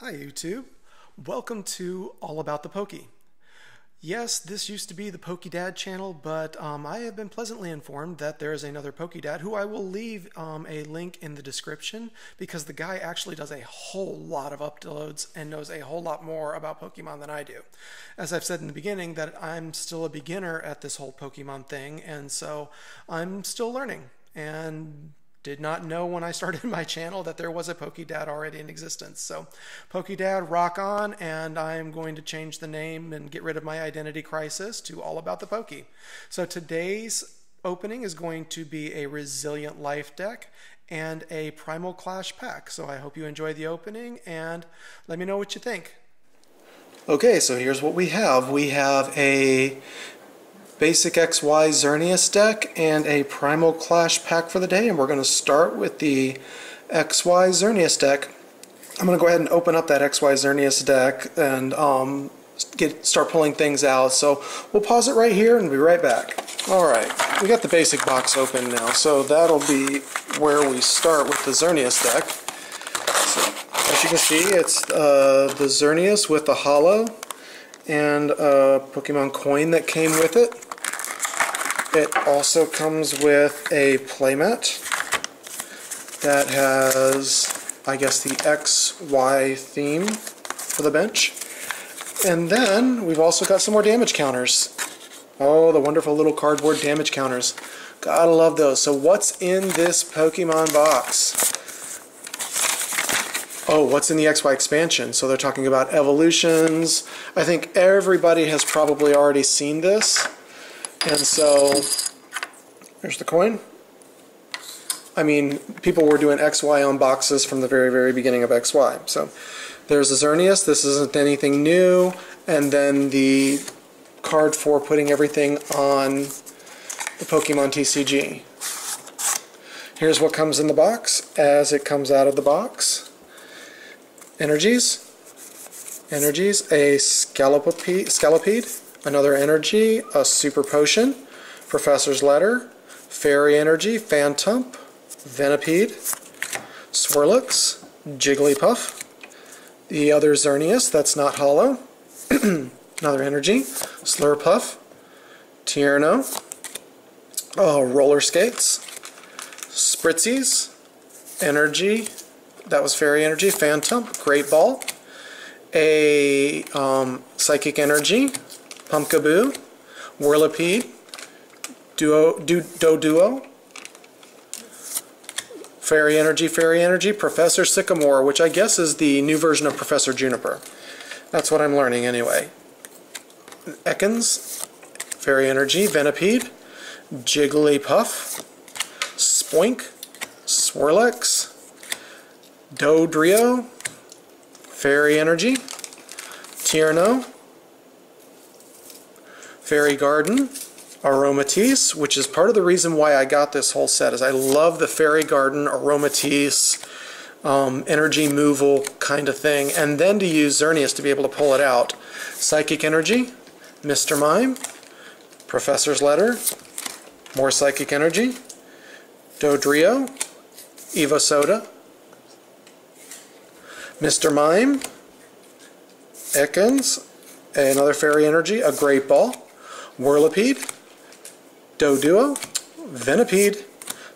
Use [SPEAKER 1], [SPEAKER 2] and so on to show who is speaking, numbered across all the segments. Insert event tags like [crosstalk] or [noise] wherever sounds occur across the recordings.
[SPEAKER 1] Hi YouTube. Welcome to All About the Pokey. Yes, this used to be the PokeDad channel, but um, I have been pleasantly informed that there is another PokeDad who I will leave um, a link in the description because the guy actually does a whole lot of uploads and knows a whole lot more about Pokemon than I do. As I've said in the beginning, that I'm still a beginner at this whole Pokemon thing, and so I'm still learning. And did not know when I started [laughs] my channel that there was a PokeDad already in existence. So PokeDad, rock on, and I'm going to change the name and get rid of my identity crisis to All About the Pokey. So today's opening is going to be a Resilient Life deck and a Primal Clash pack. So I hope you enjoy the opening and let me know what you think. Okay, so here's what we have. We have a basic XY Xerneas deck and a Primal Clash pack for the day and we're going to start with the XY Xerneas deck. I'm going to go ahead and open up that XY Xerneas deck and um, get start pulling things out. So we'll pause it right here and be right back. Alright, we got the basic box open now, so that'll be where we start with the Xerneas deck. So, as you can see, it's uh, the Xerneas with the holo and a Pokemon coin that came with it. It also comes with a playmat that has, I guess, the XY theme for the bench. And then we've also got some more damage counters. Oh, the wonderful little cardboard damage counters. Gotta love those. So what's in this Pokemon box? Oh, what's in the XY expansion? So they're talking about evolutions. I think everybody has probably already seen this. And so, there's the coin. I mean, people were doing XY on boxes from the very, very beginning of XY. So, there's the Xerneas. This isn't anything new. And then the card for putting everything on the Pokemon TCG. Here's what comes in the box as it comes out of the box. Energies. Energies, a Scolipede Another Energy, a Super Potion, Professor's Letter, Fairy Energy, Phantump, Venipede, Swirlix, Jigglypuff, the other Xerneas that's not holo, [clears throat] another Energy, Slurpuff, Tierno, oh, Roller Skates, Spritzies, Energy, that was Fairy Energy, Phantump, Great Ball, a um, Psychic Energy, Pumpkaboo, Whirlipede, Duo, du, Duo, Fairy Energy, Fairy Energy, Professor Sycamore, which I guess is the new version of Professor Juniper. That's what I'm learning anyway. Ekans, Fairy Energy, Venipede, Jigglypuff, Spoink, Swirlix, Dodrio, Fairy Energy, Tierno, Fairy Garden, Aromatisse, which is part of the reason why I got this whole set, is I love the Fairy Garden, Aromatisse, um, energy moval kind of thing, and then to use Xerneas to be able to pull it out. Psychic Energy, Mr. Mime, Professor's Letter, more Psychic Energy, Dodrio, Evosoda, Mr. Mime, Ekans, another Fairy Energy, a Great Ball, Whirlipede, Doduo, Venipede,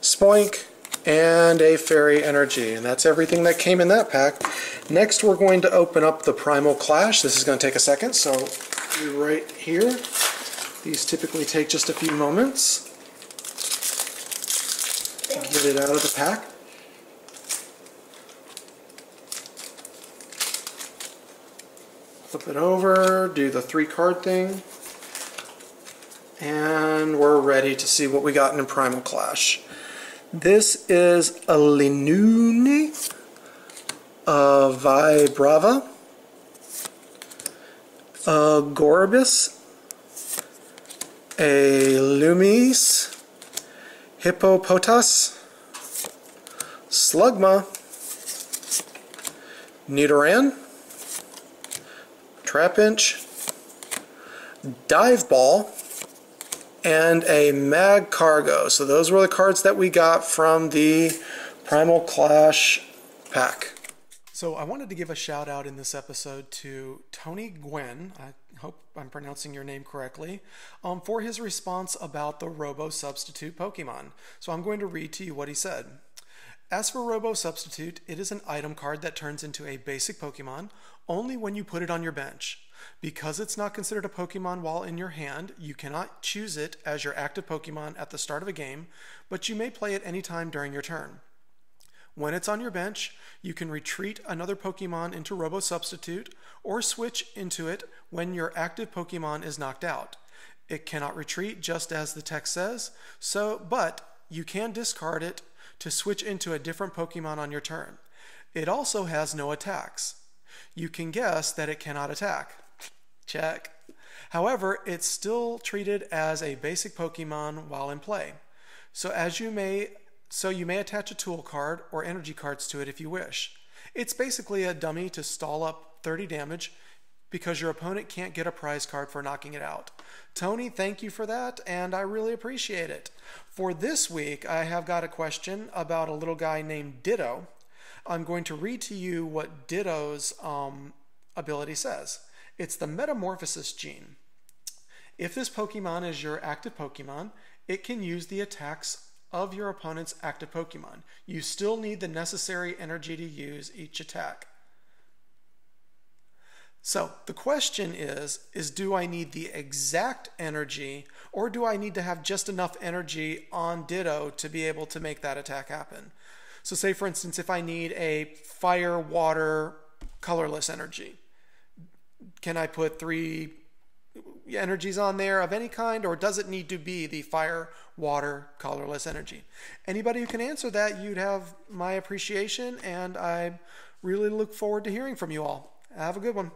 [SPEAKER 1] Spoink, and a Fairy Energy. And that's everything that came in that pack. Next we're going to open up the Primal Clash. This is going to take a second, so right here. These typically take just a few moments. Get it out of the pack. Flip it over, do the three card thing and we're ready to see what we got in Primal Clash. This is a Linoone, a Vibrava, a Gorebyss, a Lumis, Hippopotas, Slugma, Nidoran, Trapinch, Dive Ball, and a Magcargo. So those were the cards that we got from the Primal Clash pack. So I wanted to give a shout out in this episode to Tony Gwen. I hope I'm pronouncing your name correctly, um, for his response about the Robo Substitute Pokemon. So I'm going to read to you what he said. As for Robo Substitute, it is an item card that turns into a basic Pokemon only when you put it on your bench. Because it's not considered a Pokemon while in your hand, you cannot choose it as your active Pokemon at the start of a game, but you may play it anytime during your turn. When it's on your bench, you can retreat another Pokemon into Robo Substitute or switch into it when your active Pokemon is knocked out. It cannot retreat just as the text says, so but you can discard it to switch into a different Pokemon on your turn. It also has no attacks. You can guess that it cannot attack. Check. However, it's still treated as a basic Pokemon while in play. So as you may so you may attach a tool card or energy cards to it if you wish. It's basically a dummy to stall up 30 damage because your opponent can't get a prize card for knocking it out. Tony, thank you for that, and I really appreciate it. For this week, I have got a question about a little guy named Ditto. I'm going to read to you what Ditto's um, ability says. It's the Metamorphosis gene. If this Pokemon is your active Pokemon, it can use the attacks of your opponent's active Pokemon. You still need the necessary energy to use each attack. So the question is, is do I need the exact energy or do I need to have just enough energy on Ditto to be able to make that attack happen? So say for instance, if I need a fire, water, colorless energy, can I put three energies on there of any kind, or does it need to be the fire, water, colorless energy? Anybody who can answer that, you'd have my appreciation, and I really look forward to hearing from you all. Have a good one.